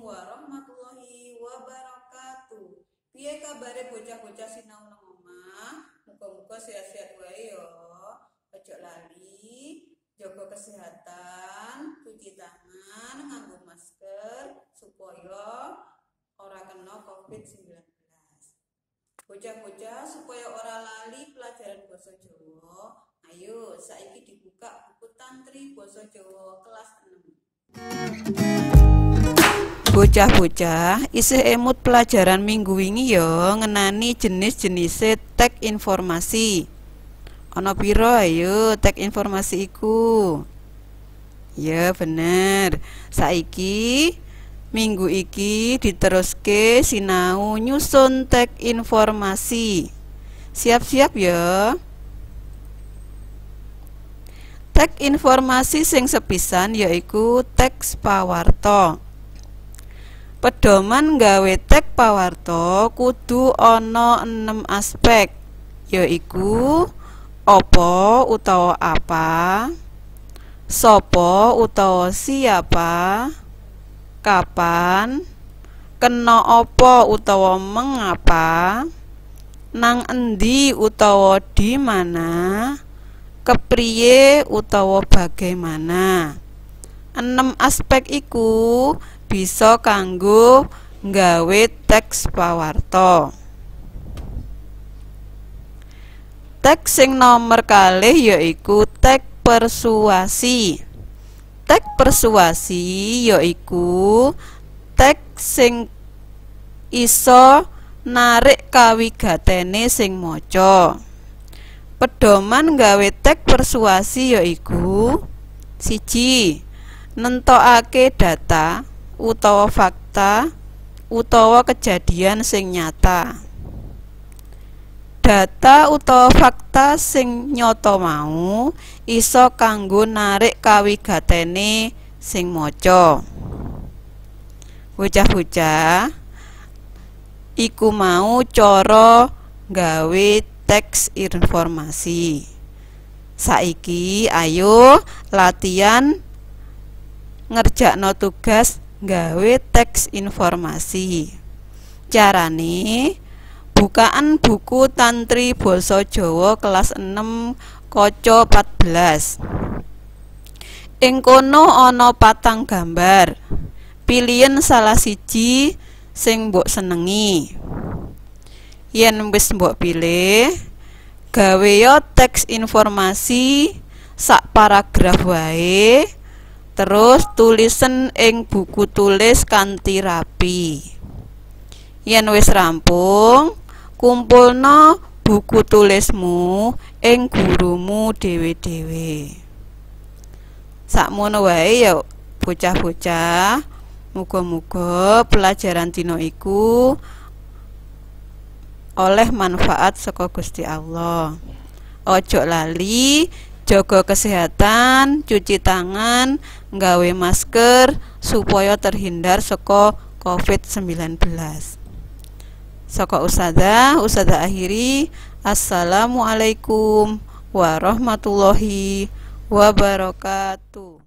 warahmatullahi wabarakatuh. Piye kabare bocah-bocah sinau nang omah? Muga-muga sehat-sehat wae yo. Ojo lali, jaga kesehatan, cuci tangan, nganggo masker supaya ora kena COVID-19. Bocah-bocah supaya ora lali pelajaran basa Jawa. Ayo, saiki dibuka buku tantri basa Jawa kelas 6. Bocah-bocah isih emut pelajaran minggu wingi ya ngenani jenis-jenis tag informasi. Ana pira ayo tag informasi iku? Ya bener. Saiki minggu iki diteruske sinau nyusun tag informasi. Siap-siap ya. Tag informasi sing sepisan yaiku teks pawarta. Pedoman gawe tek pawarta kudu ana enem aspek yaiku opo utawa apa sopo utawa siapa kapan kena opo utawa mengapa nang endi utawa di mana kepriye utawa bagaimana. Enam aspek iku bisa kanggo nggawe teks pawarta. Teks sing nomor kalih yaiku teks persuasi. Teks persuasi yaiku teks sing iso narik kawigatene sing maca. Pedoman nggawe teks persuasi yaiku siji nentokake data utawa fakta utawa kejadian sing nyata. Data utawa fakta sing nyata mau iso kanggo narik kawigatene sing maca. Bocah-bocah iku mau cara gawe teks informasi. Saiki ayo latihan ngerjakno tugas gawe teks informasi. Carane bukaan buku tantri basa Jawa kelas 6 kaca 14 ing kono ana patang gambar. Pilihan salah siji sing mbok senengi. Yen wis mbok pilih gawe yo teks informasi sak paragraf wae Terus tulisen ing buku tulis kanthi rapi. Yen wis rampung, kumpulno buku tulismu ing gurumu dhewe-dhewe. Sakmono wae ya bocah-bocah. Muga-muga pelajaran dina iku oleh manfaat saka Gusti Allah. Ojo lali jaga kesehatan, cuci tangan, nggawe masker supaya terhindar saka COVID-19. Saka usada, usada akhiri. Assalamualaikum warahmatullahi wabarakatuh.